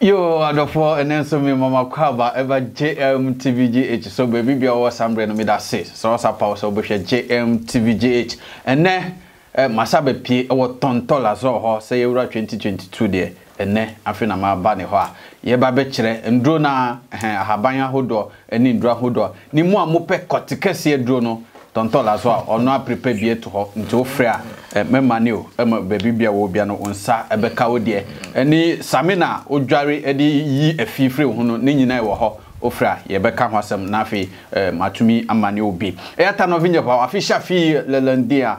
Yoo adɔfoɔ ɛnɛ nso me ma makɔ aba ɛba JMTVGH so baabi bia wɔwɔ saa mbrɛ no medase sɛ ɔsa paw sɛ wobɛhwɛ JMTVGH ɛnɛ eh masa bɛ pie ɛwɔ Tɔntɔ Lazɔɔ hɔ sɛ yɛwura 2022 deɛ ɛnɛ afe na maba ne hɔ a yɛba bɛkyerɛ nduro no a ɛhɛn ahaban ahodoɔ ɛne nduro ahodoɔ a ne mu a mopɛ kɔte kɛseɛ aduro no tɔntɔ la so a ɔno aprepa bi ato hɔ nti wo frɛ a mɛ mane o ma baabi bia wɔ bia no wo nsa bɛka wo deɛ ɛne samina a wo dware de yi afii firi wo ho no ne nyina ɛwɔ hɔ wo frɛ a yɛ bɛka ho asɛm na afei matumi amane o bi. Ea ta novinha pau, a ficha fi la landia.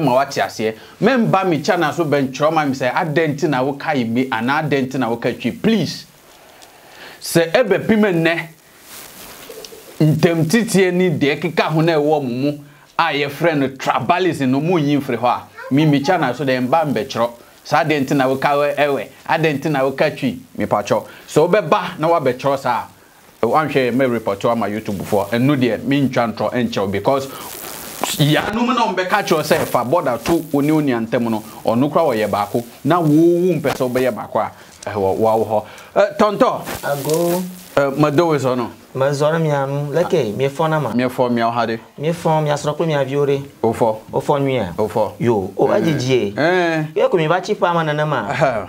ma wate aseɛ. Memmba me channel so bɛnkyerɛw ma me sɛ adɛn nti na woka Igbe anaa adɛn nti na woka Twi. Please. Sɛ ɛbɛpem nnɛ, ntɛmtitiɛ ne deɛ ɛkeka ho no a ɛwɔ mo mu a yɛfrɛ no tribalism no, monnyi mfiri hɔ a, me me channel so deɛ mba mbɛkyerɛw sɛ adɛn nti na woka Ɛwɛ, adɛn nti na woka Twi. Mepa kyɛw. Sɛ wobɛba na woabɛkyerɛw saa a, Wanhwɛ yɛ mɛ report wo ama YouTube foɔ ɛno deɛ me ntwa ntorɔ nkyɛw because Yianom na ɔmbɛka akyerɛ wo sɛ fa border to wo ne wo nua ntɛm no ɔno koraa ɔyɛ baako na wo wo mpɛ sɛ wobɛyɛ baako a ɛwɔ wo awo hɔ eh tɔntɔ Agoo eh madowe zɔ no. Ma zɔre mia no lɛkɛ mie fɔ nama. Mie fɔ mia ohade. Mie fɔ mia srɔklo mia viore. Ofɔ. Ofɔ nwia. Ofɔ. Yo oh agyegyie. Eh. Yɛ ko mi ba chipa ama nanama. Ahaa.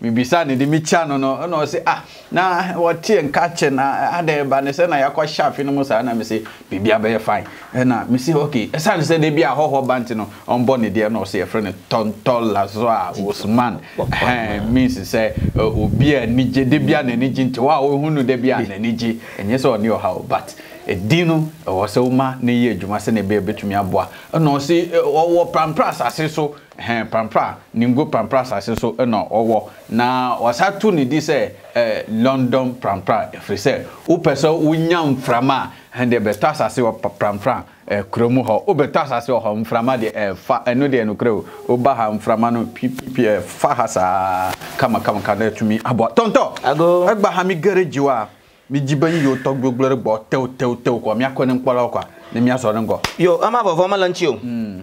Mibisaa no de mikyia no no, nna ɔse, Ah, na wɔtse nka kye na adɛn eba no sɛ na yɛakɔhyɛ afe no mu saa? Nna mese, Biribiara bɛyɛ fine. Nna mese, Ok, esiane sɛ dɛ bi a hɔhoɔ ba ntsi no, ɔmbɔ ne deɛ. Nna ɔse yɛfrɛ no Tonton Lazoa Ousmane, ɛhɛn, means sɛ obi a ani gye, dɛ bi a n'ani gye ntsi, wo a wohu no dɛ bi a n'ani gye, nnyɛ sɛ ɔnnyɛ ɔhaw, but edin no ɔwɔ sɛ woma no yɛ edwuma sɛdeɛ ɛbɛyɛ a ebetumi aboa. Nna ɔse ɔwɔ Pramprɛ asase so. Hɛ Prampra ne Ngo Prampra asase so na ɔwɔ, na wɔsan to ne din sɛ ɛ London Prampra ɛfiri sɛ wopɛ sɛ wonya mframa a, ɛndeɛ bɛtɔ asase wɔ Prampra ɛ kuro mu hɔ. Wobɛtɔ asase wɔ hɔ, mframa deɛ ɛfa, ɛno deɛ nokorɛ o, woba ha mframa no pipipi ɛfa ha saa kamakamaka na atumi aboa. Tɔntɔ! Ago! Ɛgba ha me garage hɔ a, me gyi bɛyi yɛ otɔ gbogblore gbɔ tɛw tɛw tɛw kɔ, me akɔ ne nkpɔlɔ kɔ a, ne me asɔ ne nkɔ. Yo, ama abɔfoɔ ma lunch o. Mm.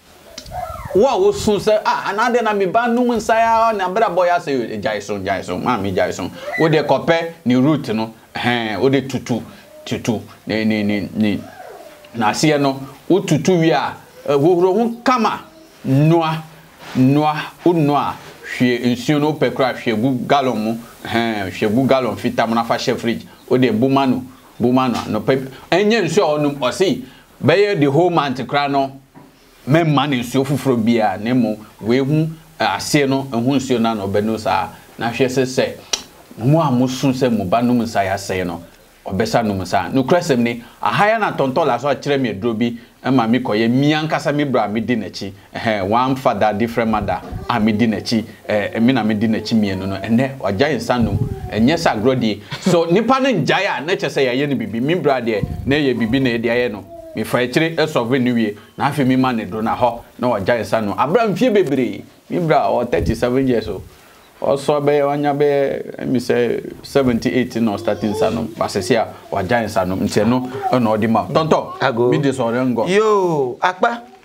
Wo a wosu sɛ, Ah, anaa deɛ na me ba nom nsa yi ara, n'abrabɔ yɛ asɛ yi o. Gyae so, gyae so, maame gyae so. Wo deɛ kɔpɛ ne root no, ɛhɛn, wo de tutu, tutu ne, ne, ne, ne, n'aseɛ no. Wo tutu wie a, hohoro ho kama, noa, noa, wo noa a, hwie nsuo no, wo pɛ koraa a, hwie gu gallon mu, ɛhɛn, hwie gu gallon fitaa mu na fa hyɛ fridge. Wo deɛ buma no, buma no, anɔpa bi, ɛnyɛ nsuo a ɔnom, ɔse Bɛyɛ the whole month koraa no mɛmma no nsuo foforɔ biara na mmom wei ho aseɛ no ho nsuo no ara na ɔbɛnom saa na hwɛ sɛ sɛ mo a mosu sɛ mo ba nom nsa yɛasɛe no ɔbɛsa nom nsa a. Nokorɛsɛm ni, Ahaya na Tɔntɔla nso akyerɛ me aduro bi ma mekɔyɛ, me ankasa me bra medi n'akyi. Ɛhɛɛ wamfa da difrɛ mada a medi nakyi ɛɛ me na medi nakyi mienu no ɛnɛ wagyae nsa nom ɛnyɛ sɛ agorɔ die so nipa no ngyae a na kyɛsɛ yayɛ no bibi me bra deɛ na ɛyɛ bibi na yɛde ayɛ no mefa akyire ɛsɔve no wie na afei me ma no duro na hɔ na wagyae nsa nom abra mfie bebree me bra ɔwɔ thirty seven years o ɔsɔ bɛyɛ wanya bɛyɛ ɛmi sɛ seventy eight na ɔstati nsa nom ba sɛsi a wagyae nsa nom nti ɛno ɛna ɔde ma tɔntɔ me de sɔre ngɔ. Yoo akpa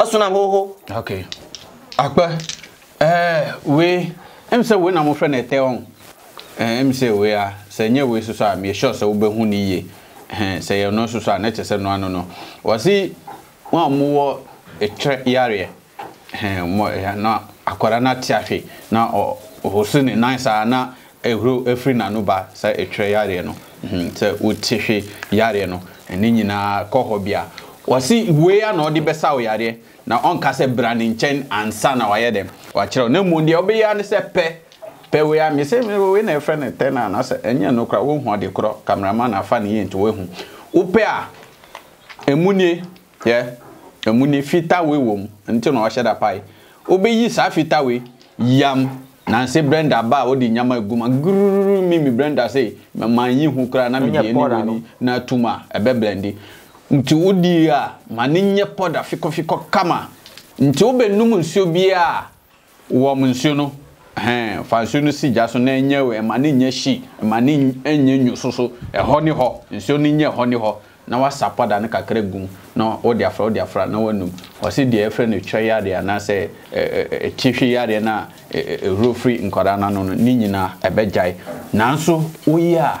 ɔsona hoho. ok akpɛ ɛɛ wei ɛm sɛ wei na mo fɛ na ɛtɛ ɔn ɛɛ ɛm sɛ wei a sɛ nyɛ wei soso a meyɛ sure sɛ wobɛhu ne yie ɛhɛn sɛ yɛ no soso a na kyɛ sɛ noa no no wɔsi wɔn a mo wɔ ɛtwerɛ yareɛ ɛhɛn mo ɛyɛ na akwadaa no ate ahwe na ɔ ɔhoso ne nan saa na Ehuro firi n'ano ba sɛ etwerɛ yareɛ no sɛ wote hwe yareɛ no ne nyinaa kɔ hɔ bia wɔse wei a na ɔde bɛsa wo yareɛ na ɔnka sɛ bra ne nkyɛn ansa na wayɛ dɛn wakyerɛ wo na mmom deɛ ɔbɛyɛ ara ne sɛ pɛ pɛ wei a mese wei na ɛfrɛ no tɛn a na sɛ ɛnyɛ ɛno koraa wonhu ɔde korɔ camera man afa ne yie nti woahu wopɛ a ɛmu nie Hwɛ, ɛmu ne fitawe wom nti na ɔhyɛ da pae. Wobɛyi saa fitawe yam nanse Brenda ba a ɔde nyama agu ma grrrr Mimi, Brenda se, manyi ho koraa na mede ɛne w'ani na atom a ɛbɛ blendi nti wodi a ma no nyɛ pɔda fikɔfikɔ kama nti wobɛnum nsuo biara a Wɔm nsuo no, hɛn, fa nsuo no si gya so na nyɛw mma no nyɛ hyi, mma no nyɛ nyu so so, hɔ ne hɔ, nsuo no nyɛ hɔ ne hɔ, na w'asa pɔda no kakra gu mu na wode afra wode afra na w'anum. Wɔse deɛ yɛfrɛ no twa yareɛ anaasɛ kyehwe yareɛ no a ɛhuro firi nkwadaa no ano no, ne nyinaa ɛbɛgyae. Nanso woyɛ a,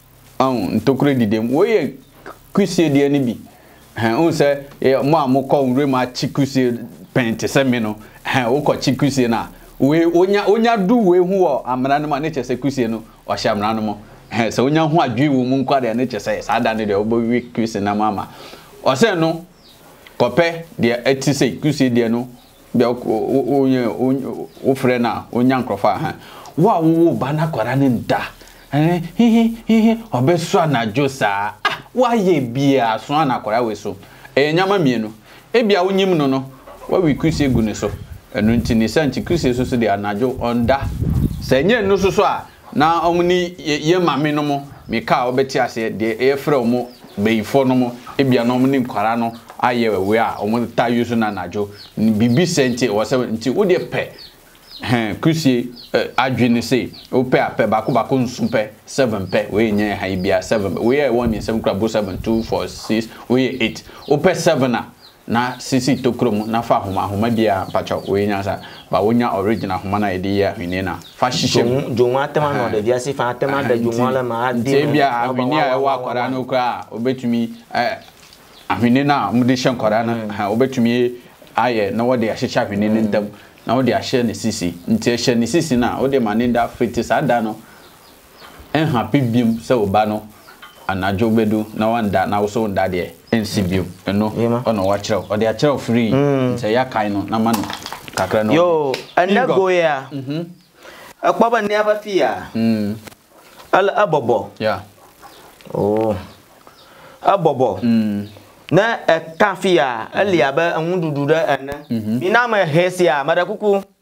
Ahu, ntokuro didam. Wei yɛ kusie deɛ no bi. Hɛn, wohu sɛ yɛ mo a mokɔ nwuram akye kusie pɛn te sɛ me no, hɛn, wokɔkye kusie no a, wei, wonya, wonya du wei ho wɔ amena no mu a, ne kyerɛ sɛ kusie no, ɔhyɛ amena no mu. Hɛn, sɛ wonya ho adwee wɔ mu mpo a deɛ, ne kyerɛ sɛ saa da no deɛ, wobɛwe kusie nam ama. Ɔsɛ no, kɔpɛ deɛ ɛte sɛ kusie deɛ no bia wonyɛ wo frɛ no a onya nkorɔfo a ahaa wo a wo woo ba no akwadaa no nda ɛɛ hihi hihi ɔbɛsu anadwo saa ah wayɛ biaa so ana akwadaa wei so ɛyɛ nneɛma mmienu ebia wonyim no no wawi kuse gu ne so ɛno nti ne sa nti kuse so so deɛ anadwo ɔnda sɛ ɛnyɛ ɛno so so a Na wɔne yɛn maame nom mekaa a wɔbɛte aseɛ deɛ yɛfrɛ wɔn bayifoɔ nom ebia na wɔne nkwadaa no ayɛ wei a wɔtaa use no anadwo ne biribi sɛ nti ɛwɔ sɛ nti wodeɛ pɛ hɛn Chrissie eh, adwene sei wopɛ a pɛ baako baako nso pɛ seven pɛ wei nyɛ ha yi bia seven wei yɛ wɔn nyɛ seven kura bo seven two four six wei yɛ eight wopɛ seven a Na sisi tokuro mu na fa homa homa biaa mpakyɛw wei nyansa ba wo nya original homa no a yɛde yɛ ahwennie no a fa hyehyɛ mu Dwom dwom atɛma na ɔda wiase fa atɛma da dwom ara ma a nti nti ebia ahwennie a ɛwɔ akwadaa no koraa a obetumi ahwennie no a wɔde hyɛ nkwadaa no ɛhɛn obetumi ayɛ na wɔde ahyehyɛ ahwennie no ntam na wode ahyɛ ne sisi nti ɛhyɛ ne sisi no a wode ma ne da fiti saa da no Ɛnhape biom sɛ wo ba no anadwo bɛdu na wanda na wo so wonda deɛ ɛnsi biom. Ɛno ɔna wakyerɛ wo. Ɔde akyerɛ wo free nti ɛyɛ kan no na ma no kakra na ɔhu. Ɛnɛ goeɛ a, ɛkɔ ba nni aba fie a, ɛlɛ ɛbɔbɔ. Ɛbɔbɔ na ɛka fie a, ɛlɛ abɛ ɛho dudu dɛ ɛnɛ. Bi na mɛ hɛsi a mɛdɛ kuku.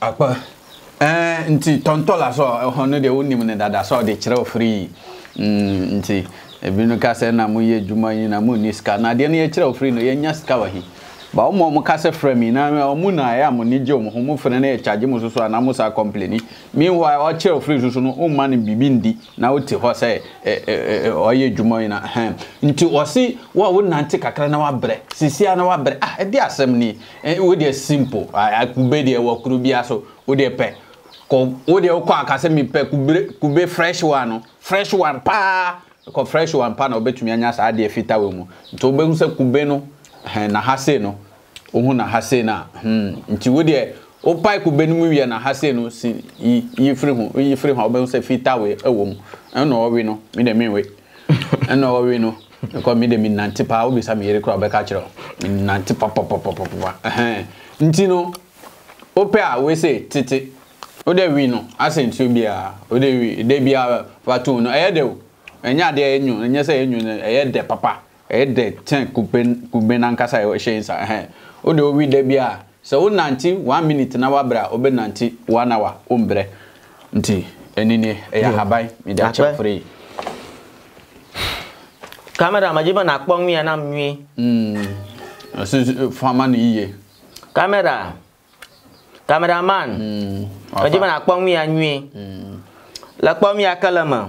Akwa, Ɛɛ, nti Tɔntɔla sɛ hɔ no deɛ wonim no dada sɛ ɔde kyerɛw firi yi? Mm, nti ebinom ka sɛ na moyɛ adwuma yi na monni sika, na adeɛ no yɛkyerɛw firi no yɛnnya sika wɔ he? Ba wɔn a wɔka sɛ frɛ me na wɔn na ɛyɛ a mo ani gye wɔn ho, mofrɛ na yɛkyagye mo nso so anaa mo saa kɔmpleni? Meanwhile ɔkyerɛw firi nso so no womma no biribi ndi na wote hɔ sɛ ɔyɛ adwuma yi na ɛhe? Nti wɔse wo a wonante kakra na woabrɛ, seesei ara na woabrɛ, ah ɛdeɛ asɛm nie? Eh wo deɛ simple ah, kube deɛ wɔ kuro biara so wo deɛ pɛ kɔ wo deɛ wokɔ aka sɛ mepɛ kube kube fresh one no fresh one paa kɔ fresh one pa na wobɛtumi anya saa adeɛ fita wɔ mu nti wobɛhu sɛ kube no hɛn na ha sei no wohu na ha sei no a hmm nti wo deɛ wopae kube no mu wie na ha sei no si yi yi firi ho yi firi ho a wobɛhu sɛ fita wei wɔ mu ɛna ɔwe no me deɛ menwe Ɛna ɔwe no, because me de me nante paa, wobisa me yere koraa ɔbɛka akyerɛ wo. Me nante papapapapapa. Ɛhɛn. Nti no, wopɛ a wei se tete. Wode we no asɛ nsuo biara. Wode we, da biara wato no, ɛyɛ dɛ o. Ɛnyɛ adeɛ a ɛyɛ nwono, ɛnyɛ sɛ ɛyɛ nwono, ɛyɛ dɛ papa. Ɛyɛ dɛ tse kube kube no ankasa a ɔhyɛ nsa ɛhɛ. Wo de owi da bi a, sɛ wo nantse one minute na wabrɛ a, ɔbɛ nantse one hour wo mbrɛ. Nti ɛne nie, ɛyɛ ahaban mede akyɛ wo free. Camera ma gye ma no akpɔn nwi a na nwi. Mm, ɔse fa ma no yiye. Camera, camera man, mm, ma gye ma no akpɔn nwi a nwi. Mm. La kpɔn nwi a kala ma.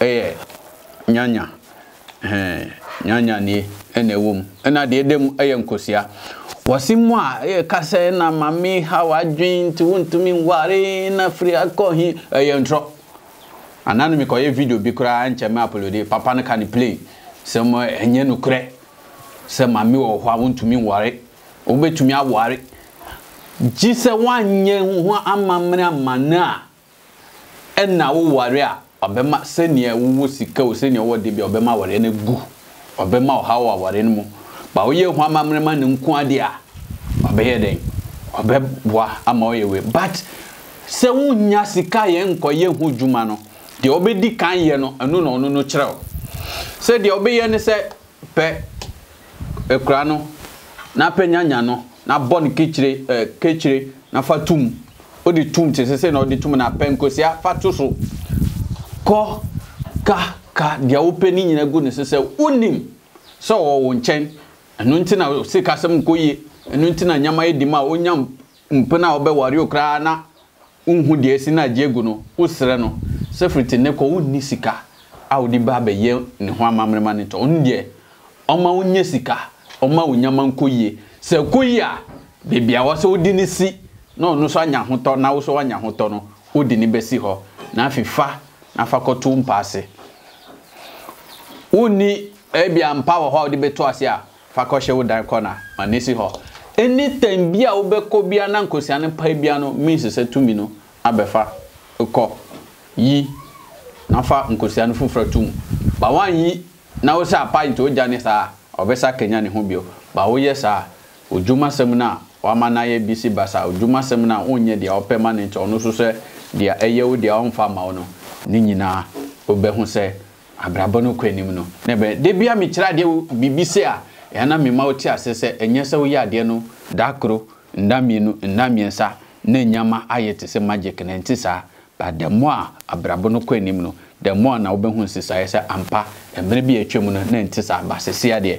Eyɛ nyanya hɛn nyanya nie ɛna ɛwɔ mu ɛna deɛ ɛda mu ɛyɛ nkosua wɔse mu a ɛyɛ kasa ɛna mame ha wadwen nti wontumi nware na firi ha kɔ he ɛyɛ ntorɔ ana no mekɔyɛ video bi koraa nkyɛ me uploade papa no ka no plain sɛ mo ɛnyɛ nokorɛ sɛ mame wɔ hɔ a wontumi nware wobɛtumi aware gye sɛ woanyɛ ho amammerɛ amma no a Nna wo ware a ɔbɛma sɛnea wowɔ sika o sɛnea wowɔ debea ɔbɛma awareɛ no agu ɔbɛma ɔhaw awareɛ no mu but woyɛ ho amammerɛ ma no nko ara deɛ a ɔbɛyɛ dɛn ɔbɛboa ama ɔyɛ wei but sɛ wonya sika yɛn nkɔyɛ ho dwuma no deɛ ɔbɛdi kan yɛ no ɛno na ɔno no kyerɛ o sɛ deɛ ɔbɛyɛ ne sɛ Pɛ akuraa no na panyanya no na bɔ no kekyire eh kekyire na fa tum ode tum te sese na ode tum na pɛ nkosia fa to so kɔ ka ka deɛ wopɛ ne nyina gu ne so sɛ wonim sɛ ɔwɔ wo nkyɛn ɛno nti na sikasɛm nkɔ yie ɛno nti na nyɛma yɛ di ma wonya mpena a wobɛware o koraa na Wonhu deɛ asi no a, gye agu no. Wosrɛ no sɛ firi te nnɛ kɔ wonni sika a wode ba abɛyɛ ne ho amammerɛ ma no tɔ. Ɔno deɛ, ɔmma wonnya sika, ɔmma wo nneɛma nkɔ yie. Sɛ ɛkɔ yie a, baabi a ɛwɔ sɛ wode no si na ɔno nso anya ahotɔ na wo nso woanya ahotɔ no, wode no bɛsi hɔ. Na afei fa na fa kɔto wo mpa ase. Wonni ebia mpa wɔ hɔ a wode bɛto ase a, Fa kɔhyɛ wo dan kɔna ma no si hɔ. Anytime biaa wobɛkɔ biaa na nkosua no pae biaa no means sɛ tumi no abɛfa kɔ yi na fa nkosua no foforo to mu but woanyi na wo sɛ apae nti ogya ne saa a ɔbɛsa akanya ne ho bio but woyɛ saa a odwumasɛm no a wama no ayɛ bi si basa odwumasɛm no a wonyɛ deɛ ɔpɛ ma no nti ɔno nso sɛ deɛ ɛyɛ wo deɛ ɔmfa mma wo no ne nyinaa wobɛhu sɛ Abrabɔ no kɔ anim no, na ɛbɛyɛ da biara mekyerɛ adeɛ biribi sei a, ɛyɛ a na mema wote aseɛ sɛ ɛnyɛ sɛ woyɛ adeɛ no da koro, nna mmienu, nna mmiɛnsa na nneɛma ayɛ te sɛ magic no, ɛnte saa. But the more a abrabɔ no kɔ anim no, the more na wobɛhu nsesaeɛ sɛ ampa mmerɛ bi a atwam no na ɛnte saa but seseɛ deɛ,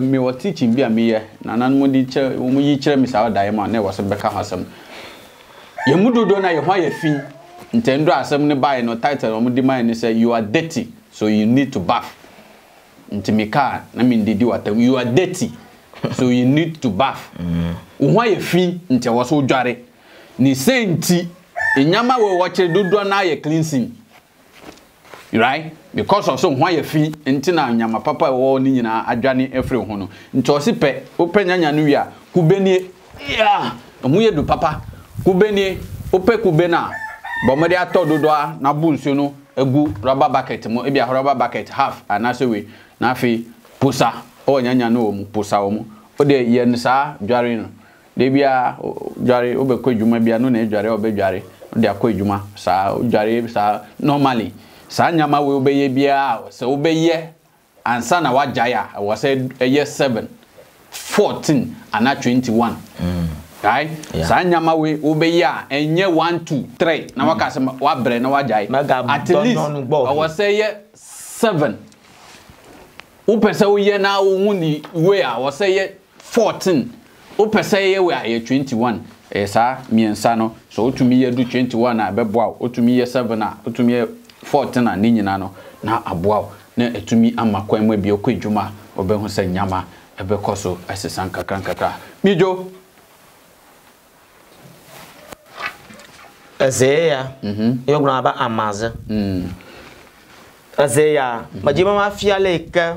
Me wɔ teaching bi a me yɛ na nanom de kyɛ wɔn yi kyerɛ me saa ɔdaeɛ mu a na ɛwɔ sɛ me bɛka ho asɛm yɛn mu dodoɔ na yɛn ho ayɛ fi nti ɛndɔ asɛm no baeɛ no title wɔn de mae ne sɛ you are dirty so you need to bath nti me kaa na me ndidi watam you are dirty so you need to bath wo ho ayɛ fi nti ɛwɔ so dware ne sɛ nti nneɛma wɔ wɔkyerɛ dodoɔ na ayɛ cleansing Right? Because of so hwan yɛfi nti na nyama papa a ɛwɔ ne nyinaa adwane afiri ho no. Nti ɔse pɛ, wopɛ nyanya no wie a, kube nie. Yeah! Ɛho yɛ du papa. Kube nie. Wopɛ kube no a, bɔ mmɔden atɔ dodoɔ ara na bu nsuo no gu rubber bucket mu, ebia rubber bucket half anaasɛ wei, na afei posa wɔ nyanya no wɔ mu, posa wɔ mu. Wodeɛ yɛ no saa dware no. Da biara odware, wobɛkɔ adwuma biara no na adware a wobɛdware de akɔ adwuma. Saa wodware saa normally. Saa nneɛma wei wobɛyɛ biara sɛ wobɛyɛ ansa na wagyae a ɛwɔ sɛ ɛyɛ seven, fourteen anaa twenty one. Mm. Right? Yeah. Saa nneɛma wei wobɛyɛ a ɛnyɛ one two three na mm. waka sɛ wabrɛ na wagyae. At least ɛwɔ sɛ yɛ seven. Wopɛ sɛ woyɛ na wohu ni wei a ɛwɔ sɛ yɛ Fourteen, wopɛ sɛ yɛ wei a, yɛ twenty one, ɛyɛ saa mmiɛnsa no, sɛ wotumi yɛ du twenty one a, ɛbɛboa wo, wotumi yɛ seven a, wotumi yɛ fourteen a, ne nyinaa no, na aboa wo, na atumi ama kwan mu abue, wokɔ adwuma a, wobɛhu sɛ nneɛma bɛkɔ so asesa nkakrankakra. Midwo. Ɛzeeya, yɔgɔn aba amaze. Ɛzeeya, madzema m'afia le ke.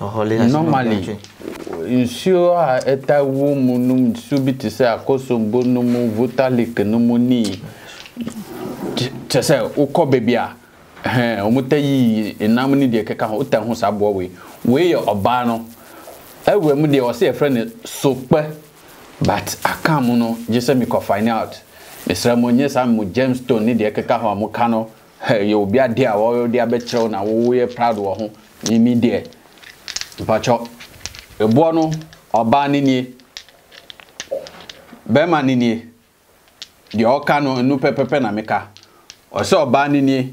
Normally, nsuo a ɛtaa wɔ mu nom nsuo bi te sɛ akosombo no mu, vota lake no mu ne kyɛ sɛ wokɔ baabi a ɛhɛn wɔn ta yi nam ne deɛ ɛkeka ho wota ho saa aboa wei wei yɛ ɔbaa no awura mu deɛ wɔsɛ yɛfrɛ no sokpɛ but aka mo no gye sɛ mekɔ find out mesrɛ mo nyɛ saa mo gemstone ne deɛ ɛkeka ho a moka no Ɛyɛ obi adeɛ a ɔde abɛkyerɛ wo na woyɛ proud wɔ ho. Me me deɛ mpakyɛw ɛboɔ no ɔbaa no nie bɛɛma no nie deɛ ɔka no ɛnu pɛpɛpɛ na meka ɔsɛ ɔbaa no nie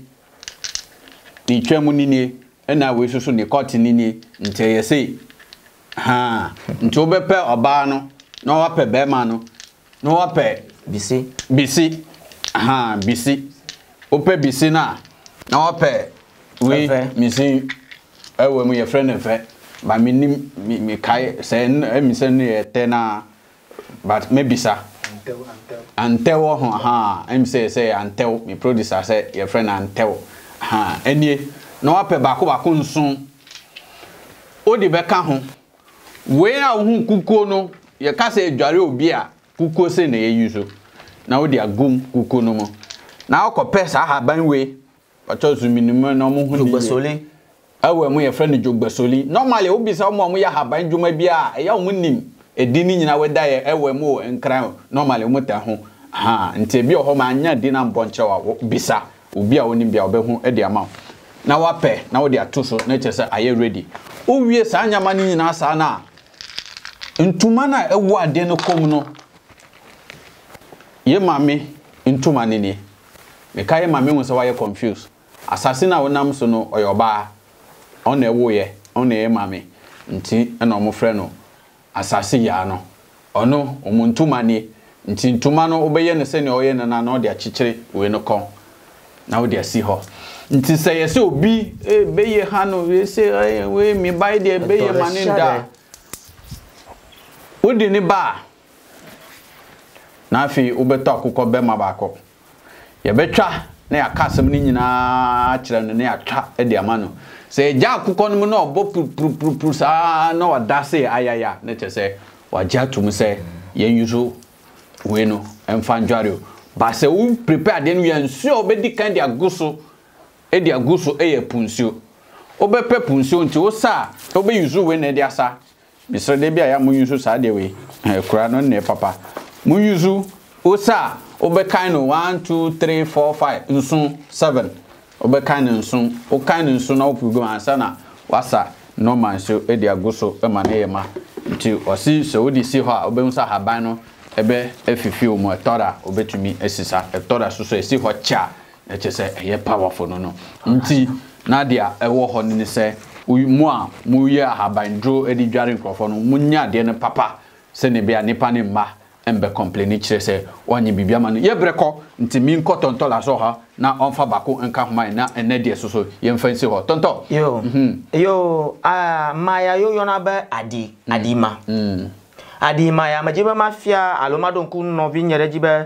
ne twa mu no nie ɛna wei soso ne kɔte no nie nti ɛyɛ sei haa nti wobɛpɛ ɔbaa no na wapɛ bɛɛma no Na wɔpɛ. Bisi. Bisi. Ahaa, bisi. Wopɛ bisi no a, na wɔpɛ wei. Fɛfɛ. Misi ɛwɔ mu, yɛfrɛ no fɛ. But menim, me, mekae sɛ ɛn, ɛmi sɛ ɛno yɛ tɛ naa, but mɛbisa. Antɛw, antɛw. Antɛw, ɔho, ahaa, ɛmi sɛ yɛ sɛ yɛ antɛw. Me producer sɛ yɛfrɛ no antɛw. Ahaa, ɛnie. Na wɔpɛ baako baako nson. Wode bɛka ho. Wei a wohu kukuo no, yɛka sɛ adware obi a, kukuo sei na yɛyi so na wode agum kukuo no mu. Na wokɔpɛ saa ahaban wei, mpakyɛw so menim mu na wɔho ne yie. Dwogbasoli. Ɛwɔ ɛmu yɛfrɛ no dwogbasoli. Normally wobisa wɔn a wɔyɛ ahaban adwuma biara a, ɛyɛ a wɔnim edin no nyinaa, whether ɛyɛ ɛwɔ ɛmu o, nkran o, normally wɔtaa hu. Ahaa, nti ebi wɔ hɔ manya din ammɔ nkyerɛ wo a, bisa Obi a onim bia ɔbɛho de ama wo na wapɛ na wode ato so na kyerɛ sɛ ayɛ ready. Wowie saa nyɛma no nyinaa saa no a, ntoma no a ɛwɔ adeɛ no kɔn mu no, ye maame ntoma no nie. Meka ye maame hu sɛ woayɛ confuse. Asase no a wonam so no ɔyɛ ɔbaa, ɔno na ɛwoeɛ, ɔno na ɛyɛ maame nti na wɔfrɛ no. asase yaa no. Ɔno, wɔn ntoma nie. Nti ntoma no wobɛyɛ no sɛdeɛ wɔyɛ no no ara na wode akyekyere wei no kɔn na wode asi hɔ. Nti sɛ yɛ sɛ obi eh, bɛyɛ ha no, wei sɛ eh, wei me ba yi deɛ bɛyɛ ma ne da a, wode no ba a, na afei wobɛtɔ akokɔ bɛma baako. Yɛbɛtwa na yɛaka asɛm no nyinaa akyerɛ no na yɛatwa de ama no. Sɛ yɛgya akokɔ no mu na ɔbɔ purupurupuru saa na ɔda ase ayayɛ a, na kyerɛ sɛ wagye atom sɛ yɛnyusu wei no mfa ndware o. Ba sɛ wo prepare adeɛ no wie a, nsuo a wobɛdi kan de agu so de agu so yɛ po nsuo. Wobɛpɛ po nsuo nti wosa a, wobɛyusu wei na ɛde asa. Mesrɛ da bi a ya mo use saa deɛ wei eh kura no nnɛ papa mo use wo sɛ a wo bɛ kan no one two three four five nson seven wo bɛ kan no nson wo kan no nson na wo put gu mu ansa na wa sa nɔma nsuo ɛdi agu so ɛma no yɛ ma nti wɔ se sɛ wo de si hɔ a wo bɛ hu sɛ ahaban no ɛbɛ ɛfifi wo mu ɛtɔda wo bɛ tumi ɛsisa ɛtɔda so so ɛsi hɔ kyɛ a na kyerɛ sɛ ɛyɛ powerful no no nti na deɛ ɛwɔ hɔ no ne sɛ mo a moyɛ ahaban duro de dware nkurɔfoɔ no monyɛ adeɛ no papa sɛdeɛ ɛbɛyɛ a nnipa no mma mbɛ complaini kyerɛ sɛ wɔanyɛ biribi ama no yɛ berɛ kɔ nti me nkɔ tɔntɔ la sɔ hɔ na ɔmfa baako nka homa na ɛnɛ deɛ so so yɛmfa nsi hɔ tɔntɔ yo mhm. yo ah, maya yo yɔna bɛ adi mm. adi ma mm. adi maya mɛ dzi bɛ mafia alo maɖo ŋku nɔvinyɛ ɖe dzi bɛ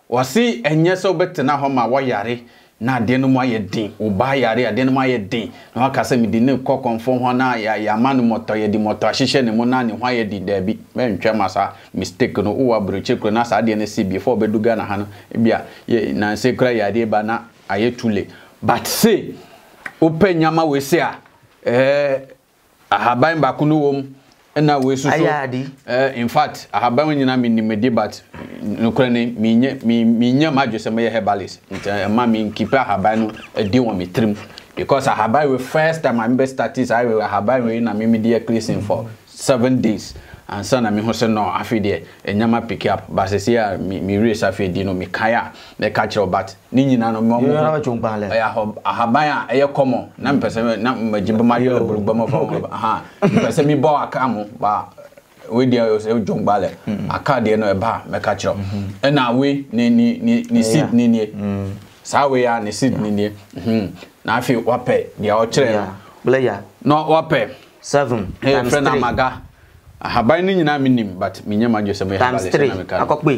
Wɔse ɛnyɛ sɛ wobɛtena hɔ ma wɔyare na adeɛ no mu ayɛ den, wo ba yare adeɛ no mu ayɛ den na waka sɛ mede no rekɔ kɔmfoɔ hɔ na yɛama no mmɔtɔ, yɛde mmɔtɔ ahyehyɛ ne mu na ne ho ayɛ den, daabi, mɛntwɛn ma saa mistake no, wowɔ aburokyire kuro na saa adeɛ no si before wobɛdu Ghana ha no, ebia nnansa yi koraa yareɛ ba na ayɛ too late. But se wopɛ nneɛma wei sei a, eh, Ahaban baako no wom na wei soso eh, in fact ahaban nyina menim mede but nokorɛ ne menyɛ menyɛ madwe sɛ mɛyɛ herbalist nti ɛma me nkipe ahaban no ɛdi wɔ me tirim because ahaban wei first time a mebɛ starte saa wei ahaban wei na meme deɛ cleansing for seven days ansa na mehu sɛ no afei deɛ ɛnyama pick up but sɛsɛ a me, me race afei di no mekae a mɛka kyerɛ but Ne nyina no mɔ mo ho ɔyɛ ahaban a ɛyɛ kɔmɔ na mpɛ sɛ na magye bɛ mayɛ lɔbolo gbɔmɔ fa wɔn ha mpɛ sɛ mi bɔ aka mo ba wei deɛ ɔyɛ sɛ dwom gbalɛ aka deɛ no ɛba a mɛka kyerɛ ɛna wei ne ne ne ne seed ne nie saa wei a ne seed ne nie na afei wapɛ deɛ ɔkyerɛ no na wapɛ seven times three ɛfɛ na maga ahaban ne nyinaa mi nim but mi nyɛ ma gye sɛ mi ha balɛ sɛ na mi ka no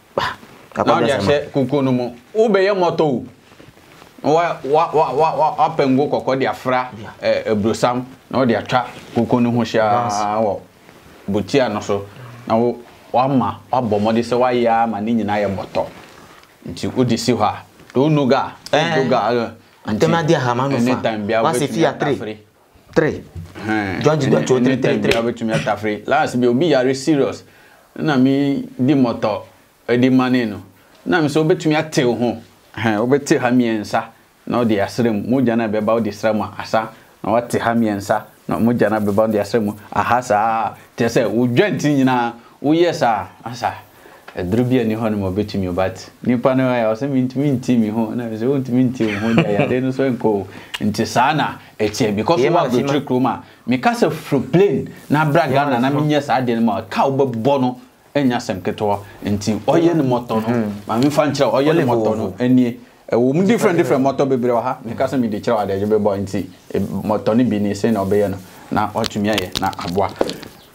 Ba, na wode ahyɛ kukuo no mu. Wobɛyɛ mmɔtɔ o, na wa, wa, wa, wa, wa, wapɛ ngo kɔkɔɔ de afra ɛ, aburosam, na wode atwa kukuo no ho hyia wɔ bukyia no so, na wo, wama, wabɔ mmɔden sɛ wayɛ ara ma ne nyinaa ayɛ mmɔtɔ. Nti wode si hɔ a, deɛ wonu ga a, wodwo ga a, nti, anytime biara wobɛtumi atafere. Three. Ɛhɛn. John Jidua Ɛne- Cho ɛne three, three, time three. biara betumi atafere. Last bi obi yare serious na me di mɔtɔ ɛde mane no. Na me sɛ obetumi atew ho. Ɛhɛn, wobɛte ha mmiɛnsa na ɔde asra mu. Mogya no a ɛbɛba wode sra mu asa na wate ha mmiɛnsa na mogya no abɛba wode asra mu aha saa. Kyerɛ sɛ wodwa ntini nyinaa woyɛ saa asa. Aduru bi a ɛni hɔ no ma ɔbɛtu me but nipa no ayɛ ɔsɛ mentumi nti me ho na mesɛ wontumi nti wo ho deɛ yade no so nkɔ o nti saa na ɛteɛ because wo abrotiri kurom a meka sɛ firi plane na abra Ghana na menyɛ saa deɛ no ma ka wobɛbɔ no ɛnyɛ asɛm ketewa nti ɔyɛ no mɔtɔ no ma mefa nkyerɛ ɔyɛ no mɔtɔ no ɛnie ɛwɔ mu different different mɔtɔ bebree wɔ ha meka sɛ mede kyerɛ wadagye bɛbɔ nti mɔtɔ no bi ne sɛ na ɔbɛyɛ no na watumi ayɛ na aboa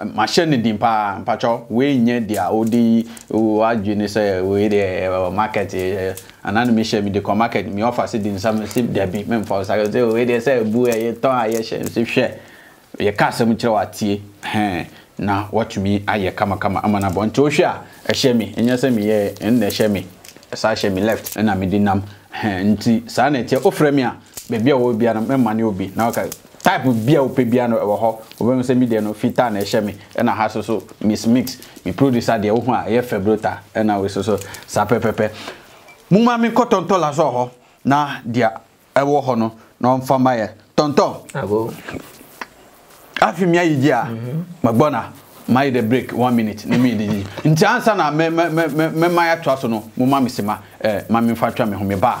Mahyɛ no din paa mpakyɛw wei nyɛ deɛ a wode yi w'adwene sɛ wei deɛ ɛwɔ market anaa na mehyɛ mede kɔ market me offer sɛ di nsa mese dabi memfa wo sɛ sɛ wei deɛ sɛ abu a yɛtɔn a yɛhyɛ mese hwɛ yɛka asɛm kyerɛ wo atie hɛn na woatumi ayɛ kamakama ama no abɔ nti wohwɛ a ɛhyɛ me ɛnyɛ sɛ meyɛ ɛnna ɛhyɛ me ɛsan hyɛ me left ɛna mede nam hɛn nti saa na ɛteɛ wofrɛ me a baabi a wɔwɔ biara no memmane obi na waka Type bi a wopɛ biara no ɛwɔ hɔ, wobɛhu sɛ me deɛ no fitaa na ɛhyɛ me, ɛna ha so so Miss Mix, me producer deɛ wohu a ɛyɛ fɛ brota, ɛna wei so so saa pɛpɛpɛ. Momma me nkɔ Tɔntɔn Lasalle hɔ na deɛ ɛwɔ hɔ no na ɔmfa mma yɛ. Tɔntɔn! Abo. Afei me ayi gye a, magbɔ na mayi the break one minute na me didi. Nti ansa na mɛ mɛ mɛ mɛ mɛma yɛatoa so no, momma me sima, eh, ma me mfa ntwa me ho, meba a.